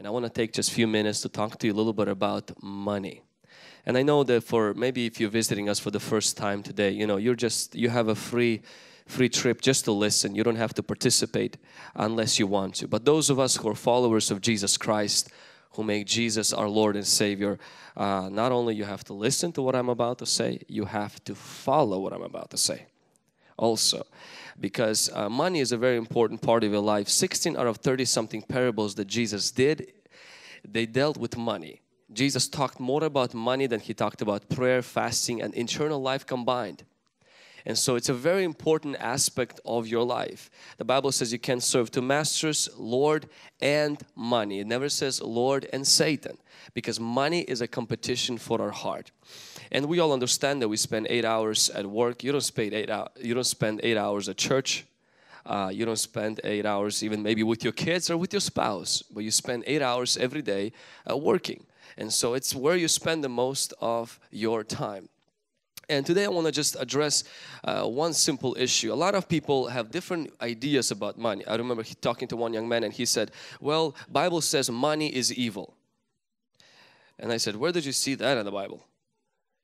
And I want to take just a few minutes to talk to you a little bit about money. And I know that for maybe if you're visiting us for the first time today, you know, you're just, you have a free free trip just to listen. You don't have to participate unless you want to. But those of us who are followers of Jesus Christ, who make Jesus our Lord and Savior, uh, not only you have to listen to what I'm about to say, you have to follow what I'm about to say also because uh, money is a very important part of your life. 16 out of 30 something parables that Jesus did they dealt with money. Jesus talked more about money than he talked about prayer fasting and internal life combined and so it's a very important aspect of your life. The Bible says you can serve two masters, Lord and money. It never says Lord and Satan because money is a competition for our heart. And we all understand that we spend eight hours at work. You don't spend eight, hours, you don't spend eight hours at church. Uh, you don't spend eight hours even maybe with your kids or with your spouse, but you spend eight hours every day uh, working. And so it's where you spend the most of your time. And today I want to just address uh, one simple issue. A lot of people have different ideas about money. I remember talking to one young man and he said, well, Bible says money is evil. And I said, where did you see that in the Bible?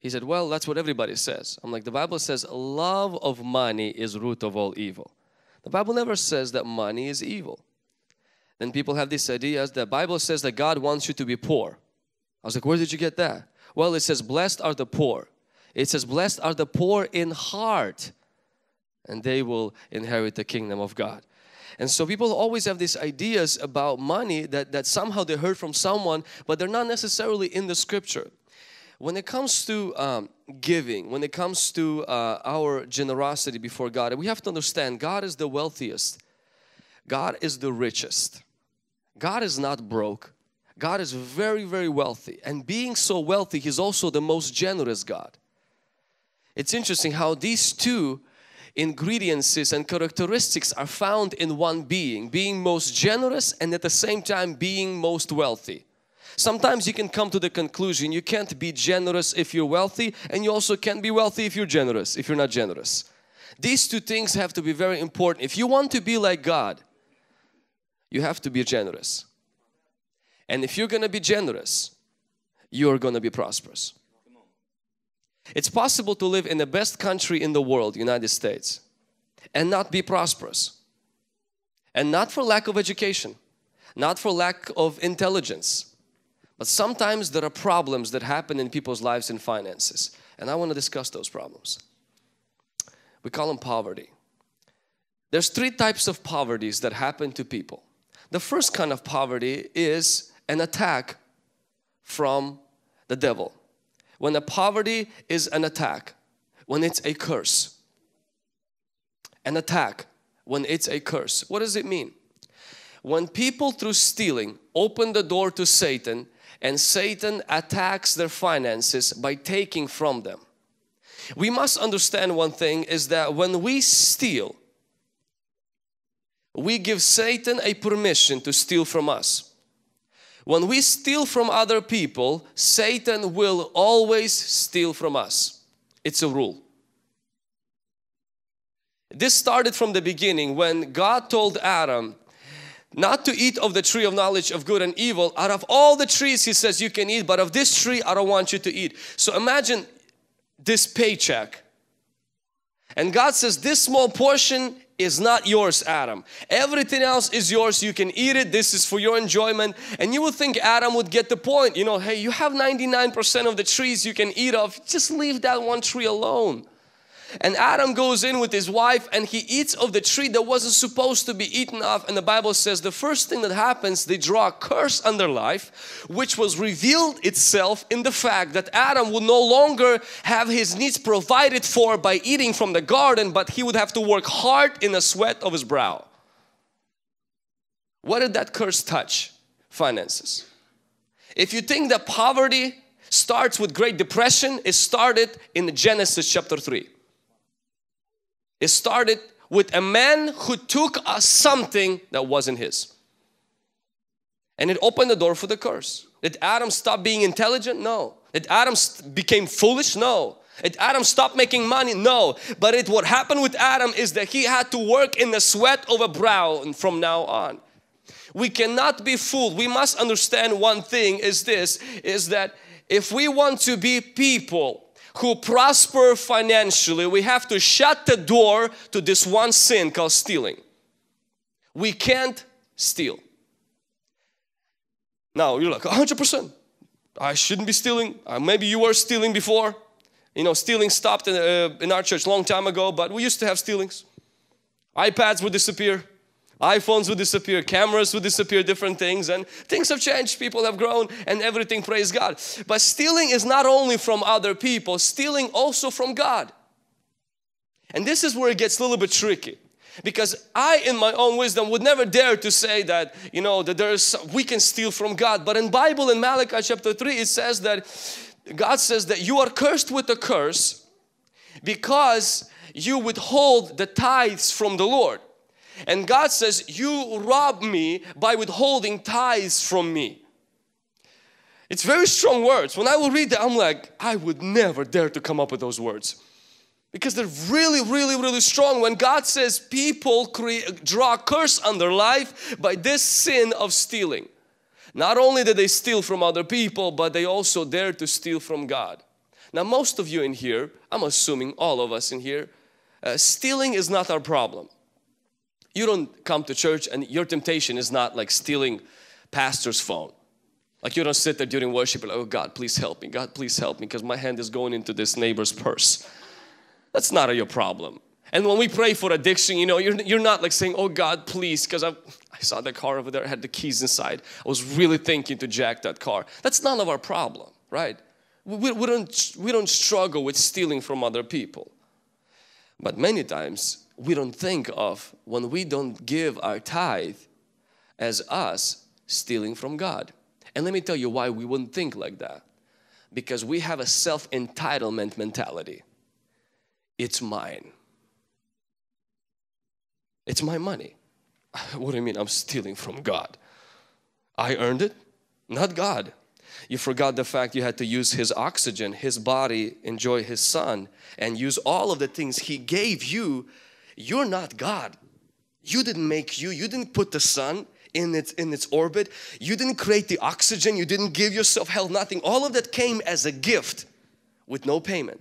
He said, well, that's what everybody says. I'm like, the Bible says love of money is root of all evil. The Bible never says that money is evil. Then people have this idea the Bible says that God wants you to be poor. I was like, where did you get that? Well, it says, blessed are the poor it says, Blessed are the poor in heart, and they will inherit the kingdom of God. And so people always have these ideas about money that, that somehow they heard from someone, but they're not necessarily in the scripture. When it comes to um, giving, when it comes to uh, our generosity before God, we have to understand God is the wealthiest. God is the richest. God is not broke. God is very, very wealthy. And being so wealthy, He's also the most generous God. It's interesting how these two ingredients and characteristics are found in one being, being most generous and at the same time being most wealthy. Sometimes you can come to the conclusion you can't be generous if you're wealthy and you also can't be wealthy if you're generous, if you're not generous. These two things have to be very important. If you want to be like God, you have to be generous. And if you're going to be generous, you're going to be prosperous. It's possible to live in the best country in the world, United States, and not be prosperous. And not for lack of education, not for lack of intelligence, but sometimes there are problems that happen in people's lives and finances. And I want to discuss those problems. We call them poverty. There's three types of poverties that happen to people. The first kind of poverty is an attack from the devil when the poverty is an attack, when it's a curse. An attack when it's a curse. What does it mean? When people through stealing open the door to Satan and Satan attacks their finances by taking from them. We must understand one thing is that when we steal, we give Satan a permission to steal from us. When we steal from other people, Satan will always steal from us. It's a rule. This started from the beginning when God told Adam not to eat of the tree of knowledge of good and evil. Out of all the trees, He says you can eat, but of this tree, I don't want you to eat. So imagine this paycheck. And God says, This small portion is not yours, Adam. Everything else is yours. You can eat it. This is for your enjoyment. And you would think Adam would get the point. You know, hey, you have 99% of the trees you can eat of. Just leave that one tree alone. And Adam goes in with his wife and he eats of the tree that wasn't supposed to be eaten of. And the Bible says the first thing that happens, they draw a curse on their life, which was revealed itself in the fact that Adam would no longer have his needs provided for by eating from the garden, but he would have to work hard in the sweat of his brow. What did that curse touch? Finances. If you think that poverty starts with Great Depression, it started in Genesis chapter 3. It started with a man who took us something that wasn't his. And it opened the door for the curse. Did Adam stop being intelligent? No. Did Adam became foolish? No. Did Adam stop making money? No. But it, what happened with Adam is that he had to work in the sweat of a brow from now on. We cannot be fooled. We must understand one thing is this is that if we want to be people who prosper financially, we have to shut the door to this one sin called stealing. We can't steal. Now you're like 100%. I shouldn't be stealing. Uh, maybe you were stealing before. You know, stealing stopped in, uh, in our church a long time ago, but we used to have stealings. iPads would disappear, iPhones would disappear, cameras would disappear, different things, and things have changed. People have grown, and everything, praise God. But stealing is not only from other people, stealing also from God. And this is where it gets a little bit tricky because I in my own wisdom would never dare to say that you know that there's we can steal from God but in Bible in Malachi chapter 3 it says that God says that you are cursed with a curse because you withhold the tithes from the Lord. And God says, You rob me by withholding tithes from me. It's very strong words. When I will read that, I'm like, I would never dare to come up with those words. Because they're really, really, really strong. When God says people draw a curse on their life by this sin of stealing. Not only did they steal from other people, but they also dare to steal from God. Now, most of you in here, I'm assuming all of us in here, uh, stealing is not our problem. You don't come to church and your temptation is not like stealing pastor's phone. Like you don't sit there during worship and like, oh God, please help me. God, please help me because my hand is going into this neighbor's purse. That's not your problem. And when we pray for addiction, you know, you're, you're not like saying, oh God, please, because I, saw the car over there, I had the keys inside. I was really thinking to jack that car. That's none of our problem, right? We, we, don't, we don't struggle with stealing from other people. But many times, we don't think of when we don't give our tithe as us stealing from God. And let me tell you why we wouldn't think like that. Because we have a self entitlement mentality. It's mine. It's my money. What do you mean I'm stealing from God? I earned it, not God. You forgot the fact you had to use His oxygen, His body, enjoy His Son, and use all of the things He gave you. You're not God. You didn't make you, you didn't put the sun in its in its orbit, you didn't create the oxygen, you didn't give yourself hell, nothing. All of that came as a gift with no payment.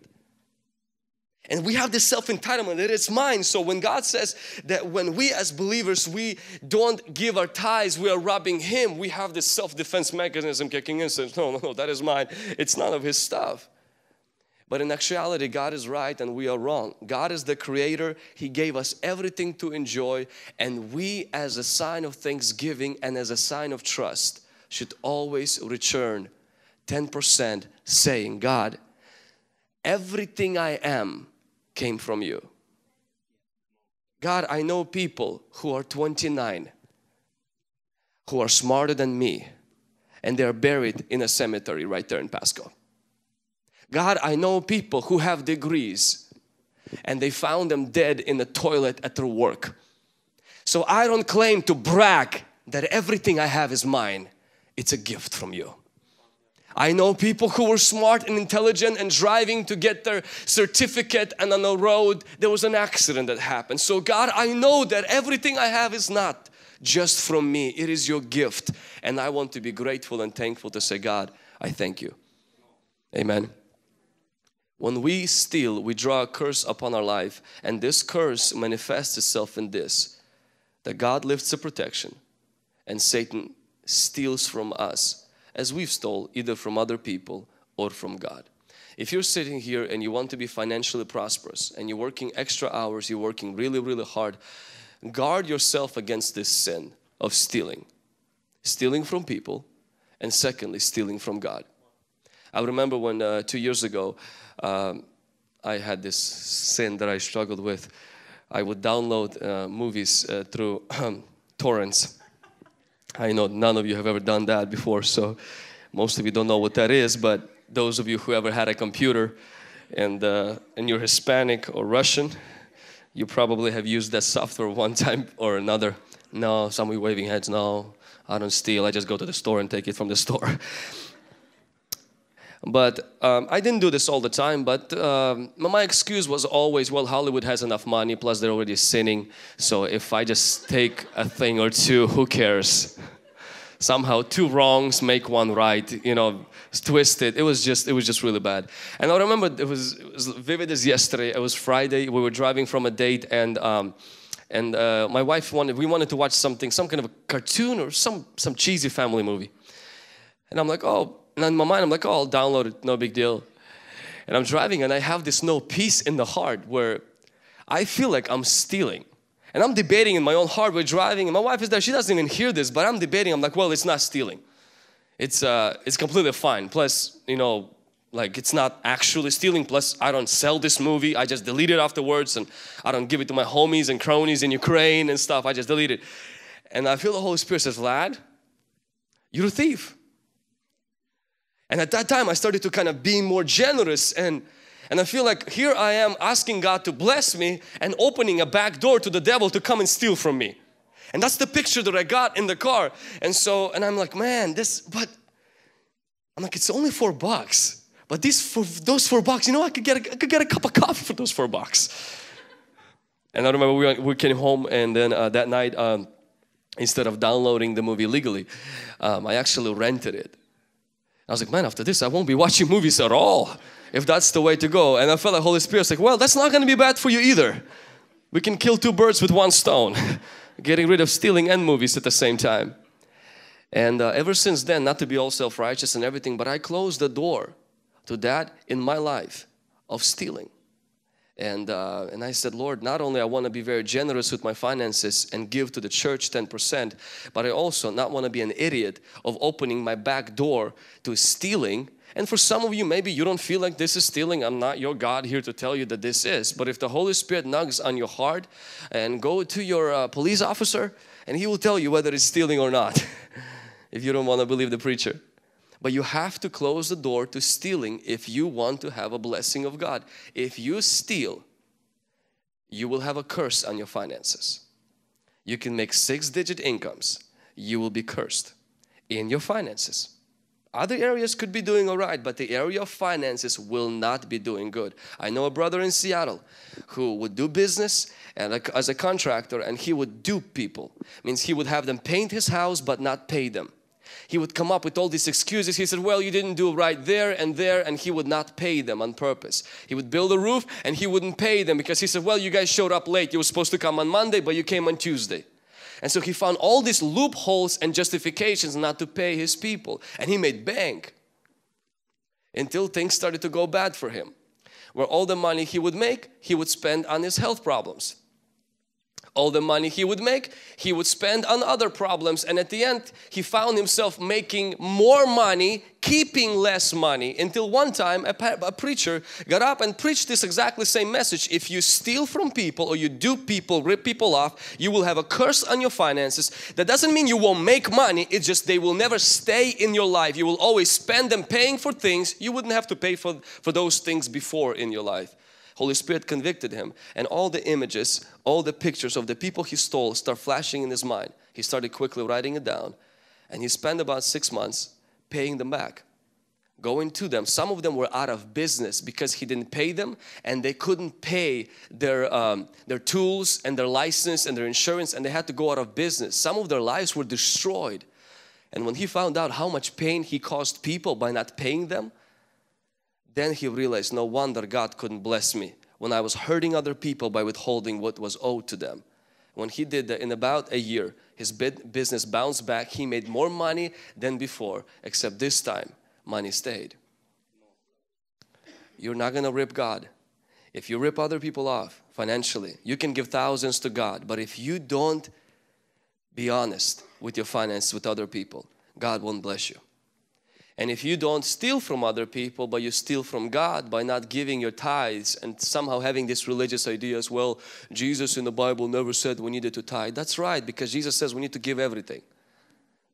And we have this self-entitlement that it's mine. So when God says that when we as believers, we don't give our tithes, we are robbing Him, we have this self-defense mechanism kicking in. Says, no, no, no, that is mine. It's none of His stuff. But in actuality, God is right and we are wrong. God is the creator. He gave us everything to enjoy. And we, as a sign of thanksgiving and as a sign of trust, should always return 10% saying, God, everything I am came from you. God, I know people who are 29 who are smarter than me and they're buried in a cemetery right there in Pasco. God, I know people who have degrees and they found them dead in the toilet at their work. So I don't claim to brag that everything I have is mine. It's a gift from you. I know people who were smart and intelligent and driving to get their certificate and on the road there was an accident that happened. So God, I know that everything I have is not just from me. It is your gift and I want to be grateful and thankful to say God, I thank you. Amen. When we steal, we draw a curse upon our life and this curse manifests itself in this that God lifts a protection and Satan steals from us as we've stole either from other people or from God. If you're sitting here and you want to be financially prosperous and you're working extra hours, you're working really, really hard, guard yourself against this sin of stealing. Stealing from people and secondly, stealing from God. I remember when uh, two years ago um, I had this sin that I struggled with. I would download uh, movies uh, through torrents I know none of you have ever done that before, so most of you don't know what that is, but those of you who ever had a computer and, uh, and you're Hispanic or Russian, you probably have used that software one time or another. No, some of you waving heads, no, I don't steal, I just go to the store and take it from the store. But um, I didn't do this all the time. But um, my excuse was always, well, Hollywood has enough money, plus they're already sinning. So if I just take a thing or two, who cares? Somehow two wrongs make one right. You know, twisted. It was just, it was just really bad. And I remember it was, it was vivid as yesterday. It was Friday. We were driving from a date, and um, and uh, my wife wanted, we wanted to watch something, some kind of a cartoon or some some cheesy family movie. And I'm like, oh, and in my mind, I'm like, oh, I'll download it, no big deal. And I'm driving and I have this no peace in the heart where I feel like I'm stealing. And I'm debating in my own heart, we're driving and my wife is there, she doesn't even hear this, but I'm debating, I'm like, well, it's not stealing. It's, uh, it's completely fine. Plus, you know, like it's not actually stealing. Plus, I don't sell this movie. I just delete it afterwards and I don't give it to my homies and cronies in Ukraine and stuff. I just delete it. And I feel the Holy Spirit says, Vlad, you're a thief. And at that time, I started to kind of be more generous and and I feel like here I am asking God to bless me and opening a back door to the devil to come and steal from me. And that's the picture that I got in the car. And so, and I'm like, man, this, but I'm like, it's only four bucks. But these for those four bucks, you know, I could get a, I could get a cup of coffee for those four bucks. And I remember we, we came home and then uh, that night, um, instead of downloading the movie legally, um, I actually rented it. I was like, man, after this, I won't be watching movies at all if that's the way to go. And I felt like Holy Spirit's like, well, that's not going to be bad for you either. We can kill two birds with one stone, getting rid of stealing and movies at the same time. And uh, ever since then, not to be all self-righteous and everything, but I closed the door to that in my life of stealing. And, uh, and I said, Lord, not only I want to be very generous with my finances and give to the church 10%, but I also not want to be an idiot of opening my back door to stealing. And for some of you, maybe you don't feel like this is stealing. I'm not your God here to tell you that this is. But if the Holy Spirit nugs on your heart and go to your uh, police officer and he will tell you whether it's stealing or not if you don't want to believe the preacher. But you have to close the door to stealing if you want to have a blessing of God. If you steal, you will have a curse on your finances. You can make six digit incomes, you will be cursed in your finances. Other areas could be doing all right, but the area of finances will not be doing good. I know a brother in Seattle who would do business and as a contractor and he would dupe people. Means he would have them paint his house but not pay them he would come up with all these excuses. He said, well, you didn't do right there and there and he would not pay them on purpose. He would build a roof and he wouldn't pay them because he said, well, you guys showed up late. You were supposed to come on Monday, but you came on Tuesday. And so he found all these loopholes and justifications not to pay his people. And he made bank until things started to go bad for him. Where all the money he would make, he would spend on his health problems all the money he would make, he would spend on other problems. And at the end, he found himself making more money, keeping less money. Until one time, a, a preacher got up and preached this exactly same message. If you steal from people or you do people, rip people off, you will have a curse on your finances. That doesn't mean you won't make money, it's just they will never stay in your life. You will always spend them paying for things you wouldn't have to pay for, for those things before in your life. Holy Spirit convicted him and all the images, all the pictures of the people he stole start flashing in his mind. He started quickly writing it down and he spent about six months paying them back going to them. Some of them were out of business because he didn't pay them and they couldn't pay their, um, their tools and their license and their insurance and they had to go out of business. Some of their lives were destroyed. And when he found out how much pain he caused people by not paying them, then he realized, no wonder God couldn't bless me when I was hurting other people by withholding what was owed to them. When he did that in about a year, his business bounced back. He made more money than before, except this time, money stayed. You're not gonna rip God. If you rip other people off financially, you can give thousands to God, but if you don't be honest with your finances with other people, God won't bless you. And if you don't steal from other people, but you steal from God by not giving your tithes and somehow having this religious idea as well, Jesus in the Bible never said we needed to tithe. That's right, because Jesus says we need to give everything.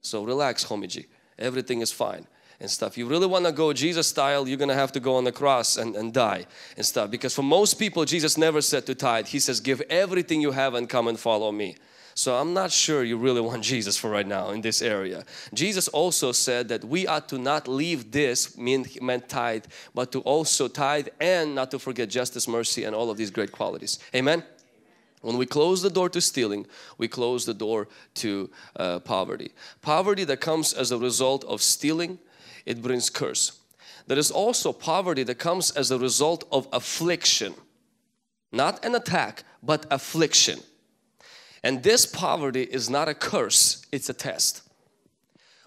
So relax, homie Everything is fine and stuff. You really want to go Jesus style, you're going to have to go on the cross and, and die and stuff. Because for most people, Jesus never said to tithe. He says, give everything you have and come and follow me. So I'm not sure you really want Jesus for right now in this area. Jesus also said that we ought to not leave this meant, meant tithe, but to also tithe and not to forget justice, mercy, and all of these great qualities. Amen. When we close the door to stealing, we close the door to uh, poverty. Poverty that comes as a result of stealing, it brings curse. There is also poverty that comes as a result of affliction. Not an attack, but affliction. And this poverty is not a curse, it's a test.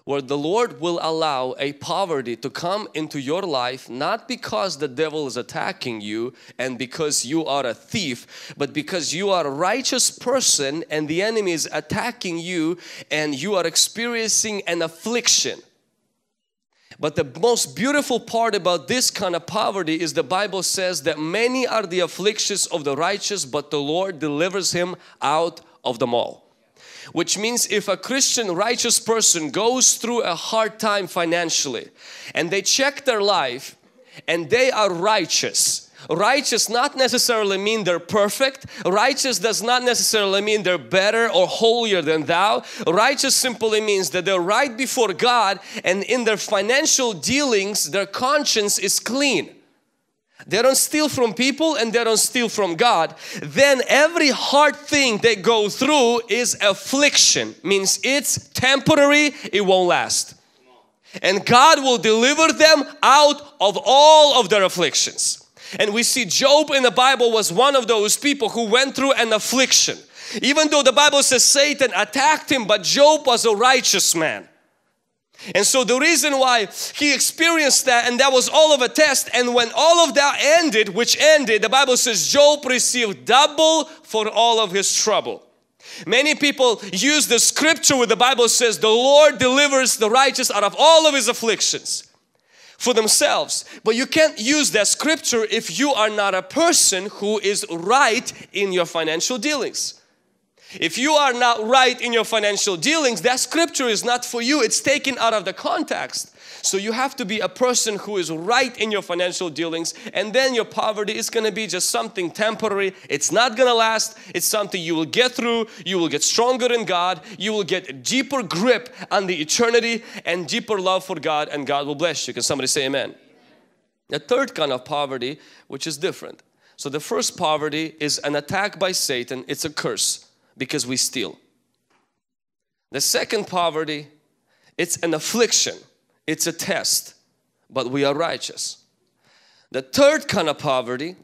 Where the Lord will allow a poverty to come into your life not because the devil is attacking you and because you are a thief, but because you are a righteous person and the enemy is attacking you and you are experiencing an affliction. But the most beautiful part about this kind of poverty is the Bible says that many are the afflictions of the righteous, but the Lord delivers him out of them all. Which means if a Christian righteous person goes through a hard time financially and they check their life and they are righteous, Righteous not necessarily mean they're perfect. Righteous does not necessarily mean they're better or holier than thou. Righteous simply means that they're right before God and in their financial dealings their conscience is clean they don't steal from people and they don't steal from God, then every hard thing they go through is affliction. Means it's temporary, it won't last. And God will deliver them out of all of their afflictions. And we see Job in the Bible was one of those people who went through an affliction. Even though the Bible says Satan attacked him, but Job was a righteous man. And so the reason why he experienced that and that was all of a test and when all of that ended, which ended, the Bible says Job received double for all of his trouble. Many people use the scripture where the Bible says the Lord delivers the righteous out of all of his afflictions for themselves. But you can't use that scripture if you are not a person who is right in your financial dealings. If you are not right in your financial dealings, that scripture is not for you. It's taken out of the context. So you have to be a person who is right in your financial dealings and then your poverty is going to be just something temporary. It's not going to last. It's something you will get through. You will get stronger in God. You will get a deeper grip on the eternity and deeper love for God and God will bless you. Can somebody say amen? The third kind of poverty which is different. So the first poverty is an attack by Satan. It's a curse because we steal. The second poverty, it's an affliction, it's a test, but we are righteous. The third kind of poverty,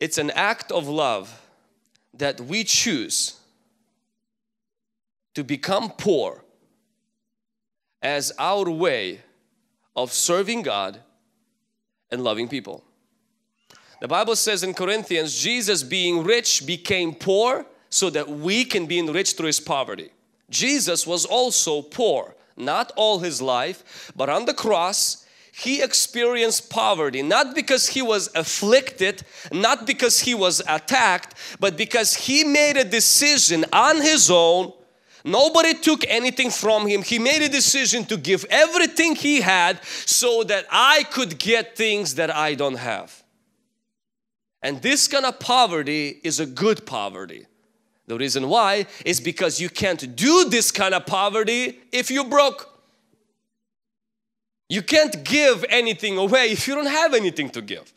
it's an act of love that we choose to become poor as our way of serving God and loving people. The Bible says in Corinthians, Jesus being rich became poor so that we can be enriched through his poverty. Jesus was also poor, not all his life, but on the cross, he experienced poverty not because he was afflicted, not because he was attacked, but because he made a decision on his own. Nobody took anything from him. He made a decision to give everything he had so that I could get things that I don't have. And this kind of poverty is a good poverty. The reason why is because you can't do this kind of poverty if you're broke. You can't give anything away if you don't have anything to give.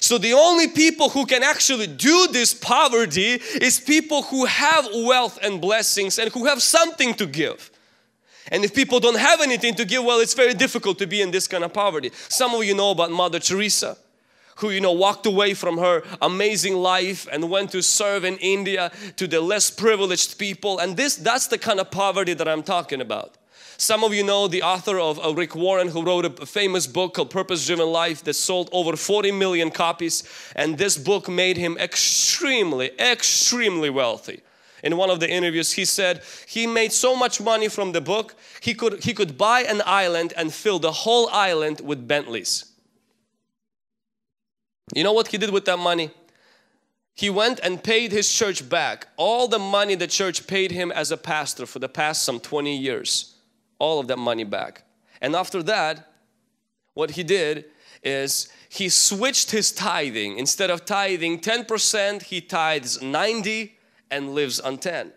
So the only people who can actually do this poverty is people who have wealth and blessings and who have something to give. And if people don't have anything to give, well, it's very difficult to be in this kind of poverty. Some of you know about Mother Teresa who you know walked away from her amazing life and went to serve in India to the less privileged people and this that's the kind of poverty that I'm talking about. Some of you know the author of uh, Rick Warren who wrote a famous book called Purpose Driven Life that sold over 40 million copies and this book made him extremely extremely wealthy. In one of the interviews he said he made so much money from the book he could he could buy an island and fill the whole island with Bentleys. You know what he did with that money? He went and paid his church back all the money the church paid him as a pastor for the past some 20 years. All of that money back. And after that, what he did is he switched his tithing. Instead of tithing 10%, he tithes 90 and lives on 10.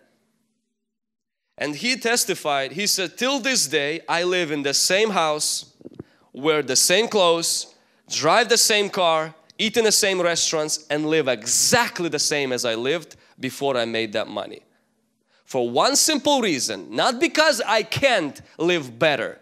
And he testified, he said, Till this day, I live in the same house, wear the same clothes, drive the same car, eat in the same restaurants, and live exactly the same as I lived before I made that money. For one simple reason, not because I can't live better,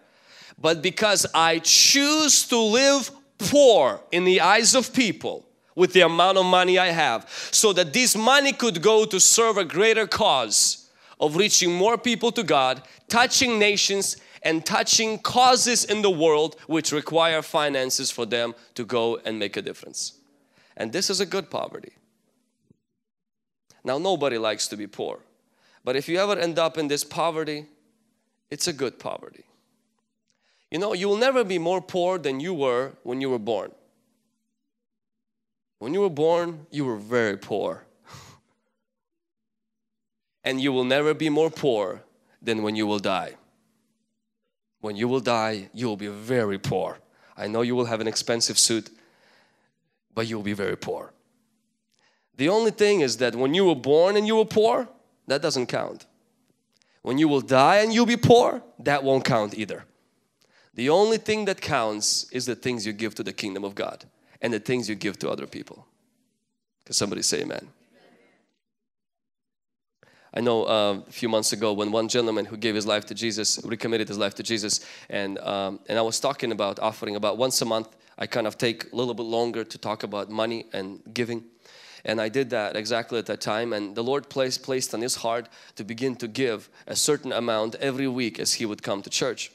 but because I choose to live poor in the eyes of people with the amount of money I have so that this money could go to serve a greater cause of reaching more people to God, touching nations and touching causes in the world which require finances for them to go and make a difference. And this is a good poverty. Now nobody likes to be poor. But if you ever end up in this poverty, it's a good poverty. You know, you will never be more poor than you were when you were born. When you were born, you were very poor. and you will never be more poor than when you will die. When you will die, you will be very poor. I know you will have an expensive suit, but you will be very poor. The only thing is that when you were born and you were poor, that doesn't count. When you will die and you'll be poor, that won't count either. The only thing that counts is the things you give to the kingdom of God and the things you give to other people. Can somebody say amen? I know uh, a few months ago when one gentleman who gave his life to Jesus, recommitted his life to Jesus, and, um, and I was talking about offering about once a month. I kind of take a little bit longer to talk about money and giving. And I did that exactly at that time. And the Lord placed, placed on his heart to begin to give a certain amount every week as he would come to church.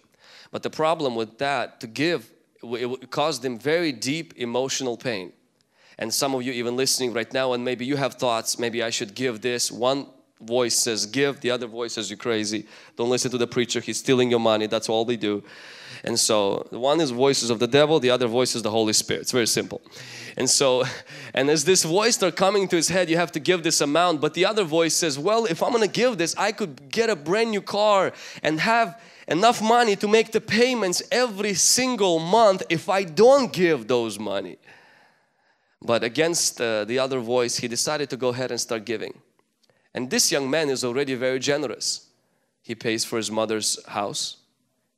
But the problem with that, to give, it caused him very deep emotional pain. And some of you even listening right now and maybe you have thoughts, maybe I should give this. One voice says give, the other voice says you're crazy. Don't listen to the preacher, he's stealing your money, that's all they do. And so one is voices of the devil, the other voice is the Holy Spirit. It's very simple. And so, and as this voice start coming to his head, you have to give this amount. But the other voice says, well, if I'm gonna give this, I could get a brand new car and have enough money to make the payments every single month if I don't give those money. But against uh, the other voice, he decided to go ahead and start giving. And this young man is already very generous. He pays for his mother's house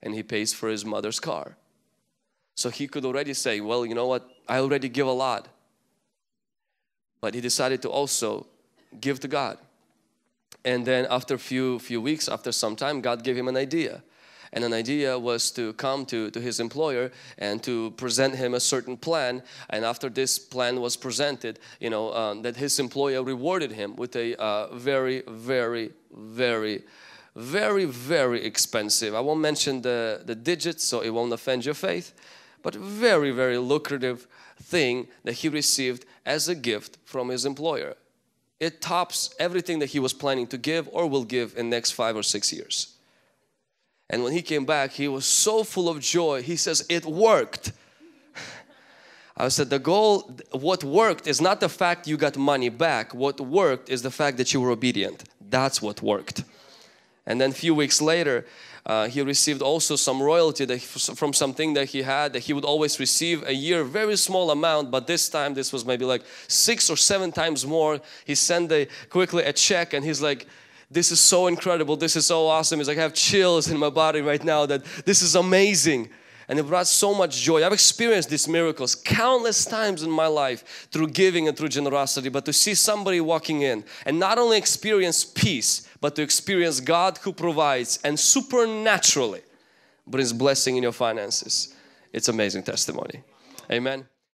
and he pays for his mother's car. So he could already say, well, you know what, I already give a lot. But he decided to also give to God. And then after a few, few weeks, after some time, God gave him an idea and an idea was to come to, to his employer and to present him a certain plan. And after this plan was presented you know um, that his employer rewarded him with a uh, very very very very very expensive. I won't mention the the digits so it won't offend your faith but very very lucrative thing that he received as a gift from his employer. It tops everything that he was planning to give or will give in next five or six years and when he came back, he was so full of joy. He says, It worked. I said, The goal, what worked is not the fact you got money back. What worked is the fact that you were obedient. That's what worked. And then a few weeks later, uh, he received also some royalty that, from something that he had that he would always receive a year, very small amount, but this time this was maybe like six or seven times more. He sent a, quickly a check and he's like, this is so incredible, this is so awesome. It's like I have chills in my body right now that this is amazing. And it brought so much joy. I've experienced these miracles countless times in my life through giving and through generosity. But to see somebody walking in and not only experience peace, but to experience God who provides and supernaturally brings blessing in your finances. It's amazing testimony. Amen.